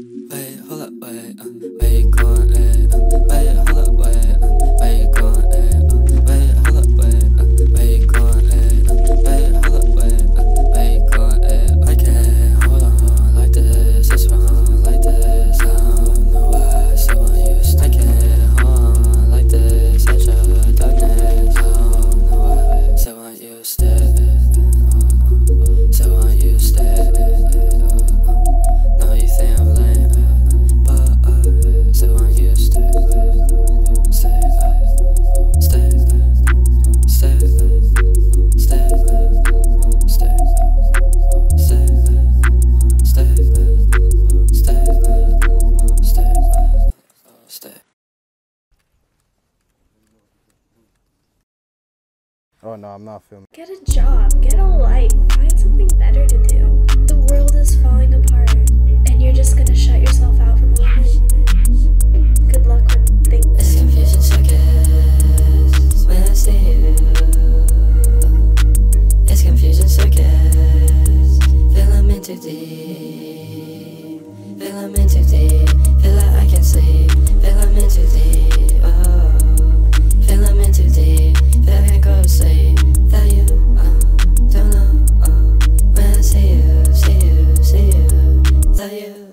Wait, hold up, wait, uh, wait. Oh no, I'm not filming. Get a job, get a life, find something better to do. The world is falling apart, and you're just gonna shut yourself out from all of it. Good luck with things. It's confusing when I see you. It's confusing. Feel I'm in too deep. Feel I'm in too deep. Feel like I can sleep.